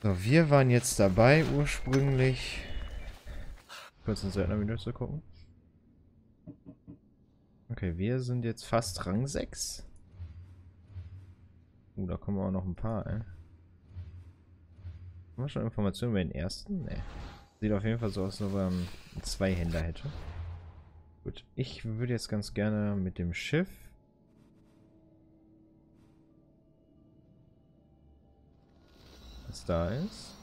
So, wir waren jetzt dabei ursprünglich. Kurz ins Söldner-Menü zu gucken. Okay, wir sind jetzt fast Rang 6. Uh, da kommen auch noch ein paar, ey. Haben wir schon Informationen über den ersten? Ne. Sieht auf jeden Fall so aus, als ob er einen Zweihänder hätte. Gut, ich würde jetzt ganz gerne mit dem Schiff was da ist.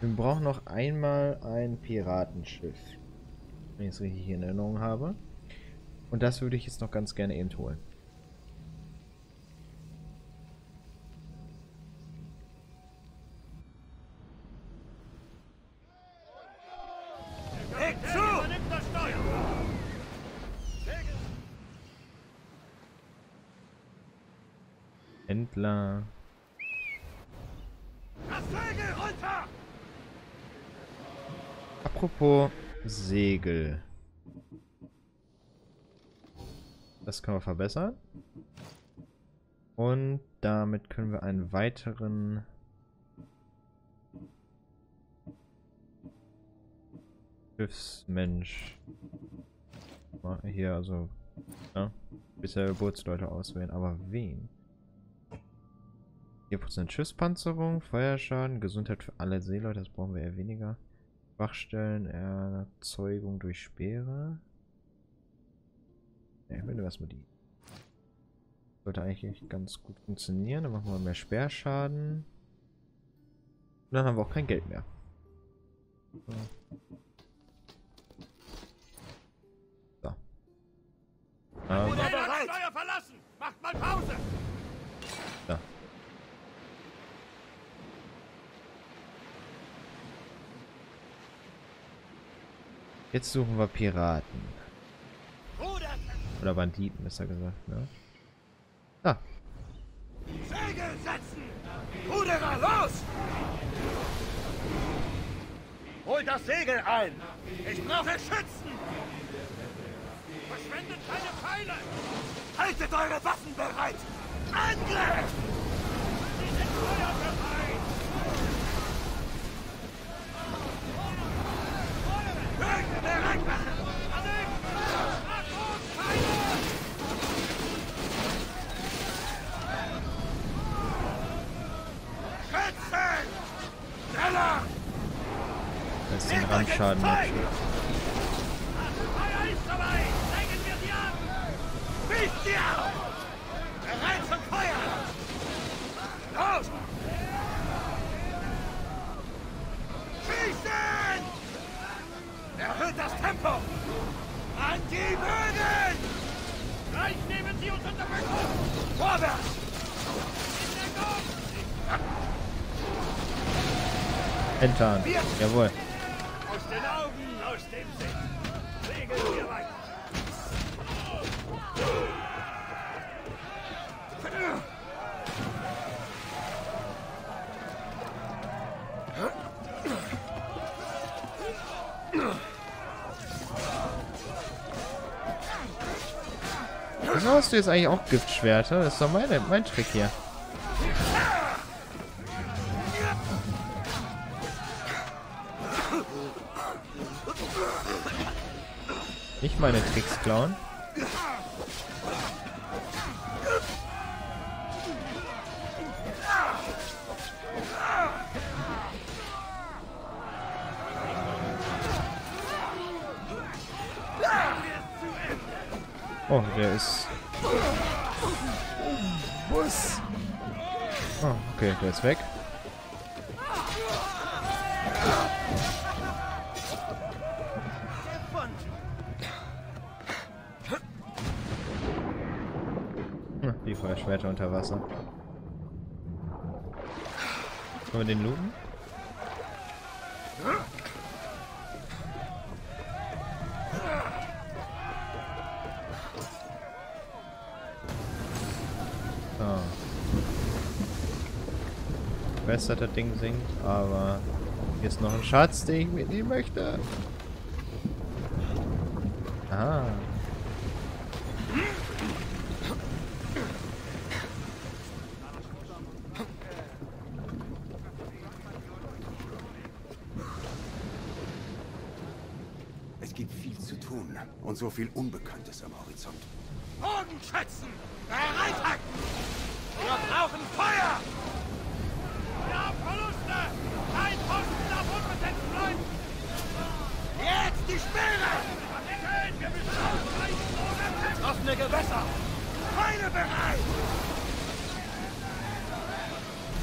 Wir brauchen noch einmal ein Piratenschiff. Wenn ich es richtig in Erinnerung habe. Und das würde ich jetzt noch ganz gerne eben holen. Händler. Apropos Segel. Das können wir verbessern. Und damit können wir einen weiteren Schiffsmensch hier also ja, bisher Geburtsleute auswählen, aber wen? 4% Schiffspanzerung, Feuerschaden, Gesundheit für alle Seeleute, das brauchen wir eher weniger. Wachstellen, Erzeugung durch Speere. Ne, wenn du erstmal die. Sollte eigentlich ganz gut funktionieren. Dann machen wir mehr Sperrschaden. Und dann haben wir auch kein Geld mehr. So. so. Ähm. verlassen! Macht mal Pause! Jetzt suchen wir Piraten. Oder Banditen, besser gesagt, ne? Ah. Segel setzen! Ruderer, los! Holt das Segel ein! Ich brauche Schützen! Verschwendet keine Pfeile! Haltet eure Waffen bereit! Angriff! Sie sind feuerbereit! bereit machen! Den Randschaden nicht. Bereit zum Feuer! Los! Schießen! Erhöht das Tempo! An die Bögen! Gleich nehmen Sie uns unter! Vorwärts! In. Jawohl. Aus den Augen, aus dem Sinn. Regeln wir weiter. Wieso hast du jetzt eigentlich auch Giftschwerter? Das ist doch meine, mein Trick hier. Nicht meine Tricks klauen. Oh, der ist... Was? Oh, okay, der ist weg. Feuerschwerter unter Wasser. Können wir den looten? weiß, dass das Ding singt, aber hier ist noch ein Schatz, den ich mitnehmen möchte. Ah. Und so viel Unbekanntes am Horizont. Bogenschützen! Bereithalten! Wir brauchen Feuer! Wir haben Verluste! Ein Posten darf unbesetzt bleiben! Jetzt die Speere! Wir müssen Offene Gewässer! Pfeile bereit!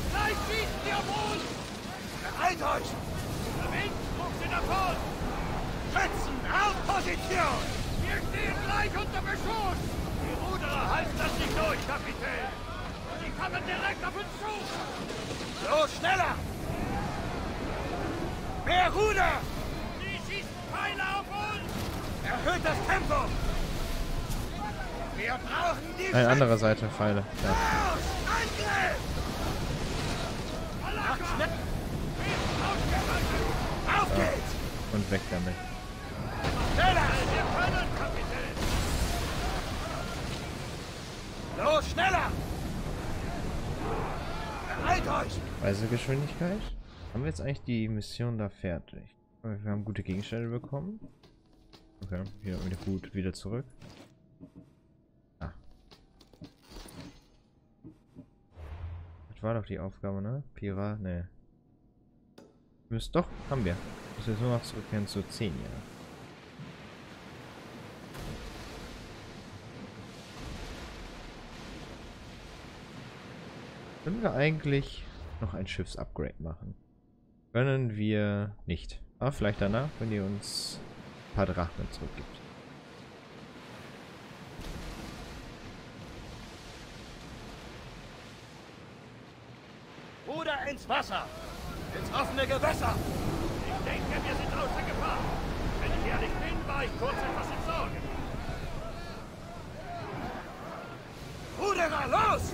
Gleich schießen wir auf uns! Bereit euch! Der Wind spuckt sie davon! Schützen, auf Position! Wir stehen gleich unter Beschuss! Die Ruderer halten das nicht durch, Kapitän! Sie kommen direkt auf uns zu! So, schneller! Mehr Ruder! Sie schießen Pfeile auf uns! Erhöht das Tempo! Wir brauchen die Eine andere Seite Pfeile. Ja. Los! Angriff! Macht schnell! Auf geht's! Und weg damit. Schneller! Wir können, Kapitän! Los, schneller! Euch! Reisegeschwindigkeit. Haben wir jetzt eigentlich die Mission da fertig? Wir haben gute Gegenstände bekommen. Okay, hier wieder gut, wieder zurück. Ah. Das war doch die Aufgabe, ne? Pira, ne. Müsst doch, haben wir. Müssen jetzt nur noch zurückkehren zu 10 Jahren. Können wir eigentlich noch ein Schiffsupgrade machen? Können wir nicht. Aber vielleicht danach, wenn ihr uns ein paar Drachmen zurückgibt. Ruder ins Wasser! Ins offene Gewässer! Ich denke, wir sind außer Gefahr. Wenn ich ehrlich bin, war ich kurz etwas in Sorge. Ruderer, los!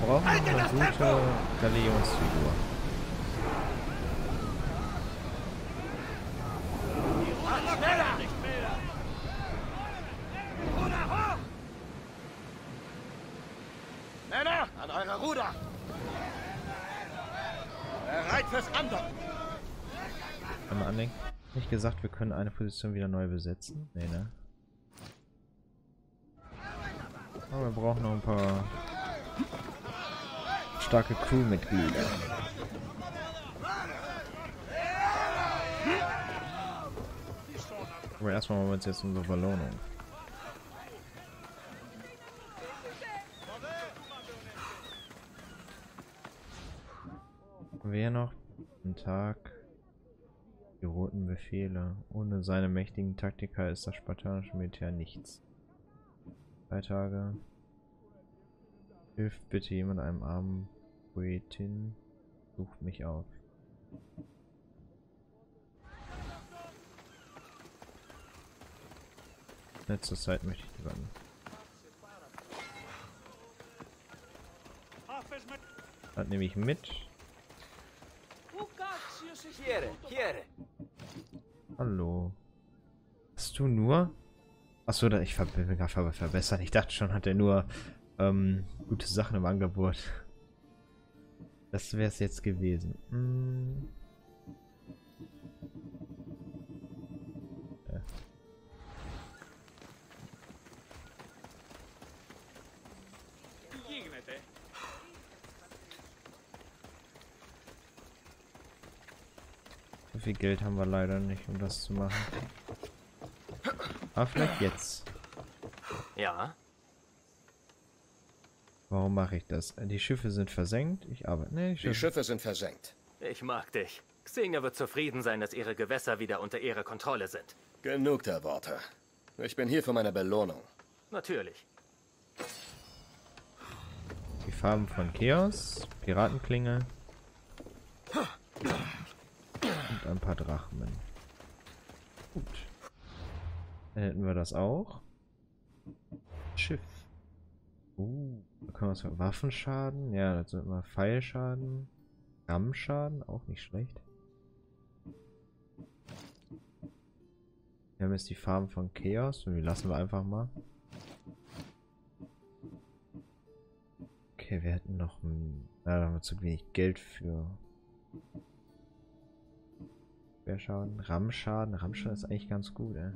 Wir brauchen Haltet eine gute! Galeonsfigur. Männer, an eure Ruder! Bereit fürs Andocken! Einmal andenken. Nicht gesagt, wir können eine Position wieder neu besetzen. Nee, ne? Aber wir brauchen noch ein paar starke Crewmitglieder. Aber erstmal machen wir uns jetzt unsere Belohnung. Wer noch? Ein Tag. Die roten Befehle. Ohne seine mächtigen Taktiker ist das spartanische Militär nichts. Drei Tage. Hilft bitte jemand einem armen Poetin. Sucht mich auf. Letzte Zeit möchte ich lieber. Das nehme ich mit. Hallo. Hast du nur? Achso, ich bin gerade verbessert. Ich dachte schon, hat er nur ähm, gute Sachen im Angebot. Das wäre es jetzt gewesen. Hm. Ja. So viel Geld haben wir leider nicht, um das zu machen. Aber vielleicht jetzt. Ja, Warum mache ich das? Die Schiffe sind versenkt. Ich arbeite. Nee, die Die Schiffe. Schiffe sind versenkt. ich mag dich. Xenia wird zufrieden sein, dass ihre Gewässer wieder unter ihrer Kontrolle sind. Genug der Worte. Ich bin hier für meine Belohnung. Natürlich. Die Farben von Chaos, Piratenklinge und ein paar Drachmen. Gut. Dann hätten wir das auch. Schiff. Uh, da können wir was für Waffenschaden. Ja, das sind immer Pfeilschaden. Rammschaden, auch nicht schlecht. Wir haben jetzt die Farben von Chaos und die lassen wir einfach mal. Okay, wir hätten noch ein... Ja, da haben wir zu wenig Geld für. Querschaden, Rammschaden. Rammschaden ist eigentlich ganz gut, ey.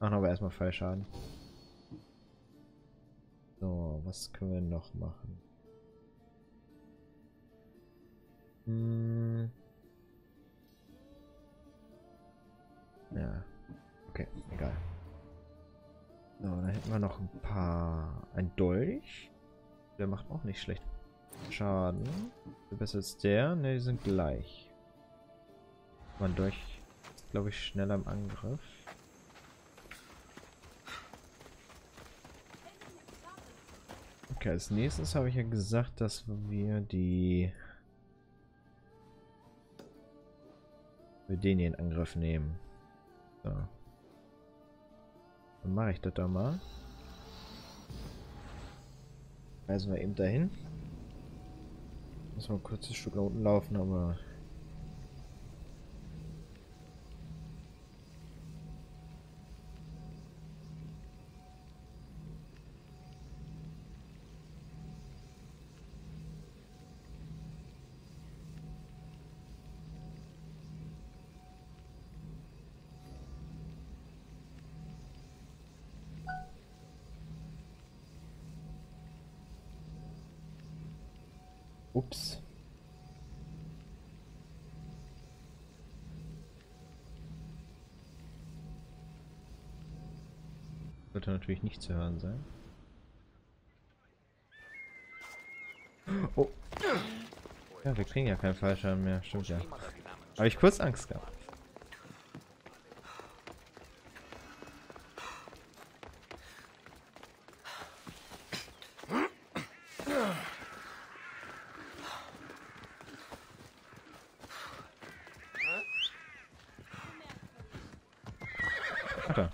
Machen aber erstmal Fallschaden. So, was können wir noch machen? Hm. Ja. Okay, egal. So, dann hätten wir noch ein paar... Ein Dolch. Der macht auch nicht schlecht Schaden. Besser ist der? Ne, die sind gleich. Man Dolch ist, glaube ich, schneller im Angriff. Okay, als nächstes habe ich ja gesagt, dass wir die... Wir den hier in Angriff nehmen. So. Dann mache ich das da mal. Reisen wir eben dahin. Muss mal ein kurzes Stück nach unten laufen, aber... Ups. Sollte natürlich nicht zu hören sein. Oh. Ja, wir kriegen ja keinen Fallschaden mehr. Stimmt ja. Habe ich kurz Angst gehabt. Ach da.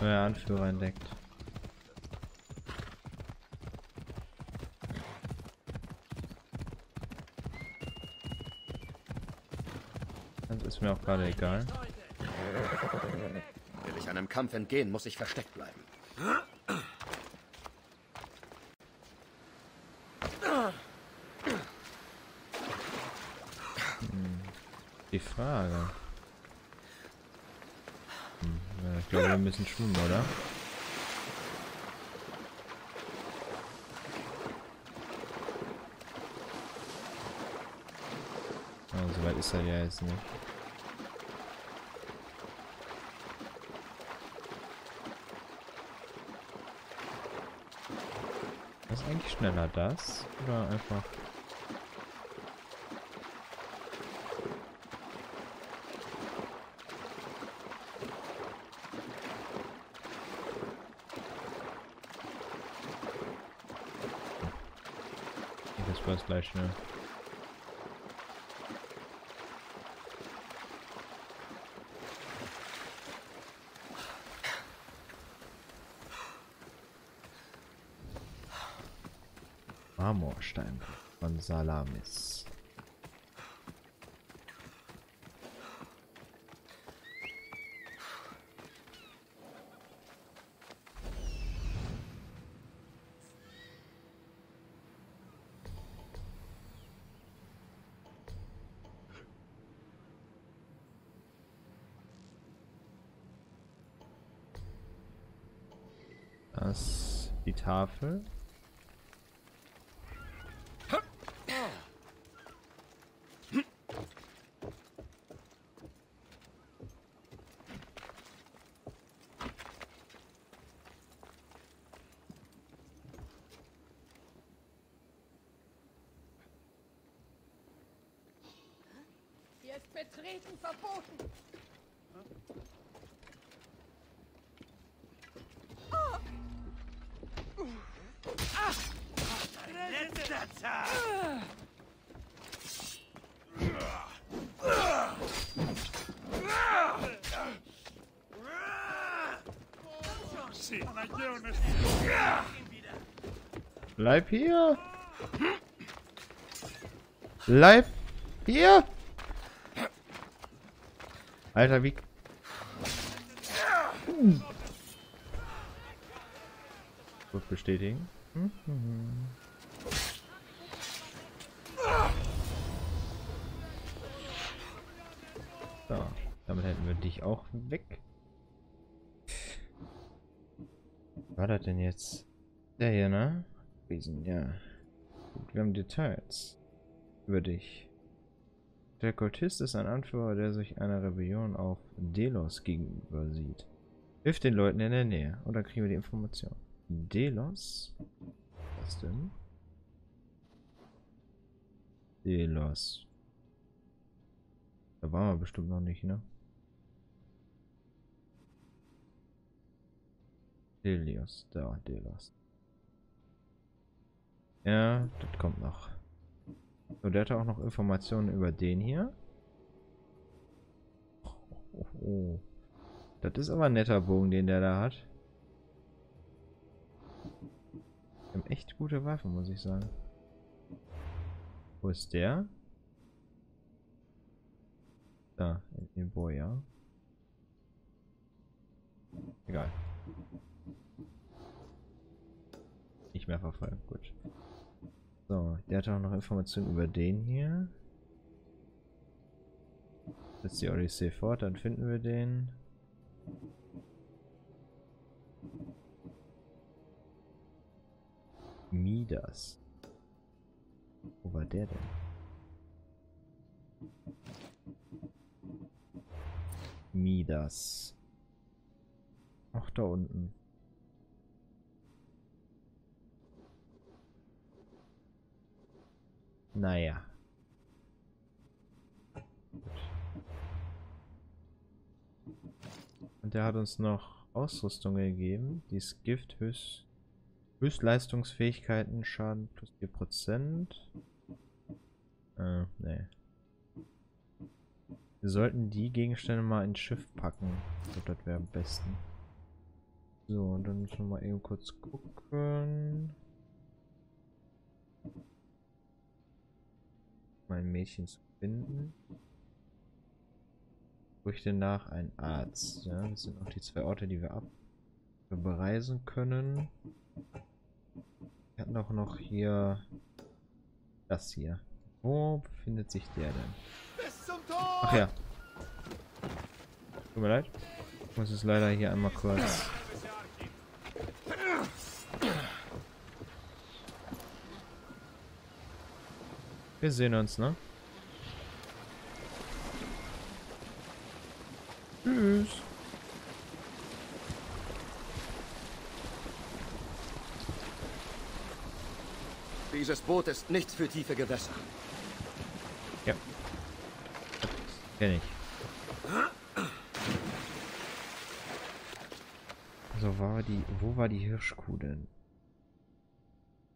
Neuer Anführer entdeckt. Das ist mir auch gerade egal. Will ich einem Kampf entgehen, muss ich versteckt bleiben. Frage. Hm, ja, ich glaube, wir müssen schwimmen, oder? Ah, so weit ist er ja jetzt nicht. Was ist eigentlich schneller, das? Oder einfach... Gleich schnell. Marmorstein von Salamis. Das die Tafel. Hier ist Betreten verboten. Letzter Tag! Bleib hier! Bleib hier! Alter, wie... Kurz bestätigen. So, damit hätten wir dich auch weg. War das denn jetzt? Der hier, ne? Riesen, ja. Gut, wir haben Details über dich. Der Kultist ist ein Anführer, der sich einer Rebellion auf Delos gegenüber sieht. Hilft den Leuten in der Nähe. Und dann kriegen wir die Information. Delos? Was denn? Delos. Da waren wir bestimmt noch nicht, ne? Delios, da, Delos. Ja, das kommt noch. So, der hatte auch noch Informationen über den hier. Oh, oh, oh. Das ist aber ein netter Bogen, den der da hat. Haben echt gute Waffen, muss ich sagen. Wo ist der? Da, in dem Boja. Egal. Nicht mehr verfolgen, gut. So, der hat auch noch Informationen über den hier. Setzt die Odyssee fort, dann finden wir den. Midas. Wo war der denn? Midas. Ach, da unten. Naja. Und der hat uns noch Ausrüstung gegeben. Dieses Gift höchst, Höchstleistungsfähigkeiten, Schaden plus 4%. Äh, nee. Wir sollten die Gegenstände mal ins Schiff packen. Ich glaube, das wäre am besten. So, und dann müssen wir mal eben kurz gucken. Mein Mädchen zu finden. Früchte nach ein Arzt. Ja, das sind auch die zwei Orte, die wir ab bereisen können. Wir hatten auch noch hier das hier. Wo befindet sich der denn? Ach ja. Tut mir leid. Ich muss es leider hier einmal kurz. Wir sehen uns, ne? Tschüss. Dieses Boot ist nichts für tiefe Gewässer. Ja. Kenn ich. So war die. Wo war die Hirschkuh denn?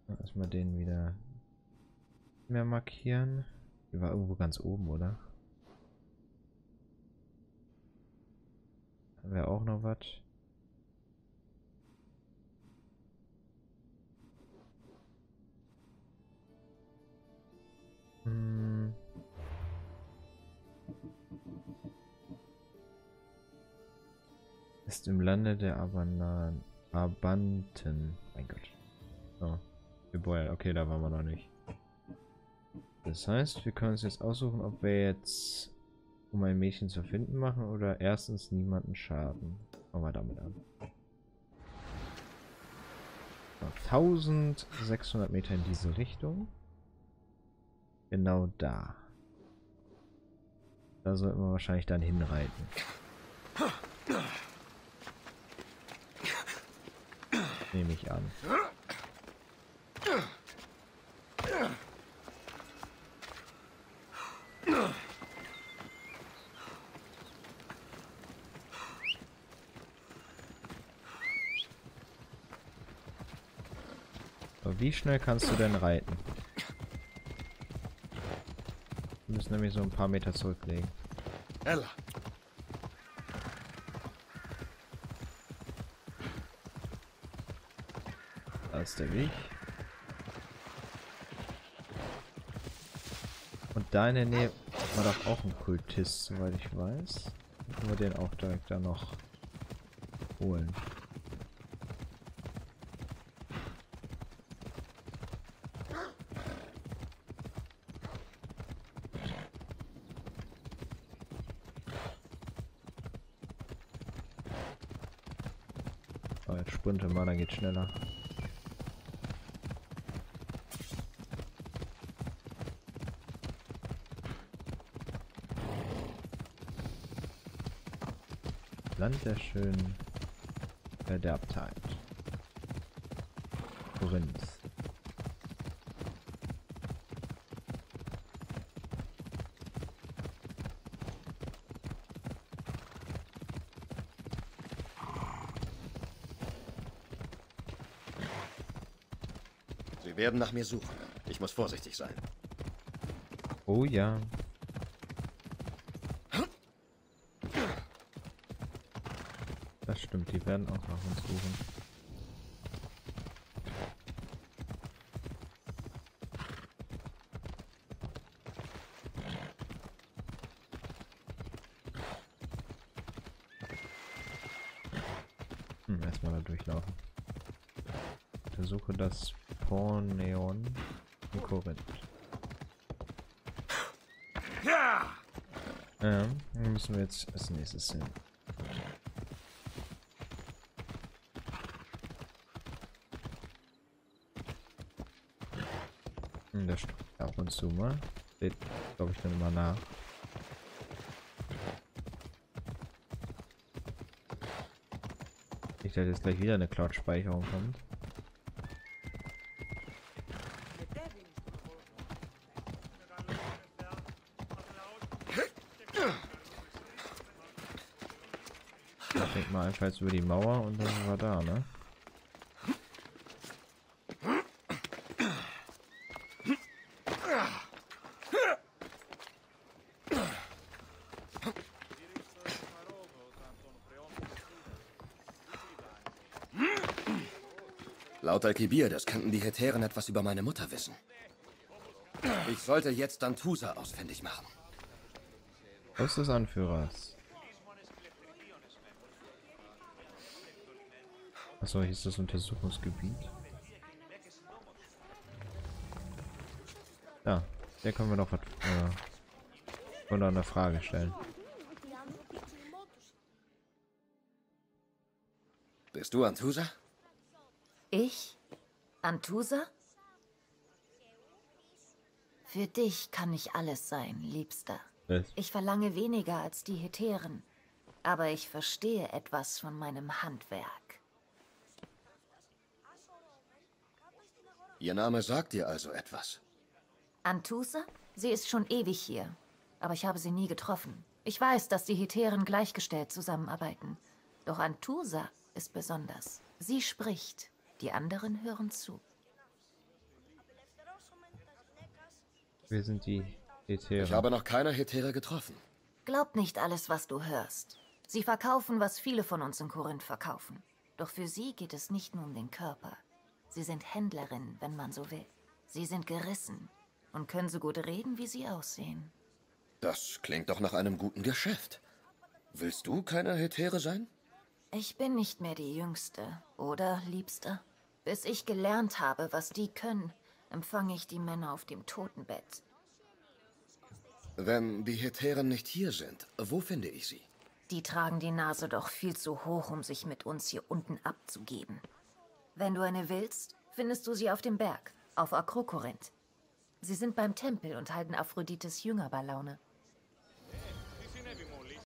Erstmal den wieder mehr markieren. Die war irgendwo ganz oben, oder? Wäre auch noch was. Hm. Ist im Lande der Abanan Abanten. Mein Gott. Oh. Gebäude. Okay, da waren wir noch nicht. Das heißt, wir können uns jetzt aussuchen, ob wir jetzt, um ein Mädchen zu finden, machen oder erstens niemanden schaden. Fangen wir damit an. 1600 Meter in diese Richtung. Genau da. Da sollten wir wahrscheinlich dann hinreiten. Nehme ich an. Wie schnell kannst du denn reiten? Wir müssen nämlich so ein paar Meter zurücklegen. Ella, Da ist der Weg. Und da in der Nähe war doch auch ein Kultist, soweit ich weiß. Wir den auch direkt da noch holen. So, jetzt sprinte mal, dann geht's schneller. Land der schönen Verderbtheit. Korinth. Sie werden nach mir suchen. Ich muss vorsichtig sein. Oh ja. Das stimmt, die werden auch nach uns suchen. Hm, erstmal da durchlaufen. Versuche das Porneon in Korinth. Ja! Dann müssen wir jetzt als nächstes hin. Hm, Der stoppt ab und zu mal. Lädt, glaube ich, dann immer nach. Nicht, dass jetzt gleich wieder eine Cloud-Speicherung kommt. Denk mal einfach jetzt über die Mauer und dann sind wir da, ne? Laut Alkibiades könnten die Hetären etwas über meine Mutter wissen. Ich sollte jetzt Dantusa ausfindig machen. Haus des Anführers. Achso, hier ist das Untersuchungsgebiet. Ja, der können wir noch was äh, oder eine Frage stellen. Bist du Antusa? Ich? Antusa? Für dich kann ich alles sein, Liebster. Was? Ich verlange weniger als die Hetären, aber ich verstehe etwas von meinem Handwerk. Ihr Name sagt dir also etwas. Antusa? Sie ist schon ewig hier, aber ich habe sie nie getroffen. Ich weiß, dass die Hetären gleichgestellt zusammenarbeiten. Doch Antusa ist besonders. Sie spricht, die anderen hören zu. Wir sind die Hetären. Ich habe noch keine Hetäre getroffen. Glaub nicht alles, was du hörst. Sie verkaufen, was viele von uns in Korinth verkaufen. Doch für sie geht es nicht nur um den Körper. Sie sind Händlerinnen, wenn man so will. Sie sind gerissen und können so gut reden, wie sie aussehen. Das klingt doch nach einem guten Geschäft. Willst du keine Hetäre sein? Ich bin nicht mehr die Jüngste, oder, Liebster? Bis ich gelernt habe, was die können, empfange ich die Männer auf dem Totenbett. Wenn die Hetären nicht hier sind, wo finde ich sie? Die tragen die Nase doch viel zu hoch, um sich mit uns hier unten abzugeben. Wenn du eine willst, findest du sie auf dem Berg, auf Akrokorinth. Sie sind beim Tempel und halten Aphrodites Jünger bei Laune.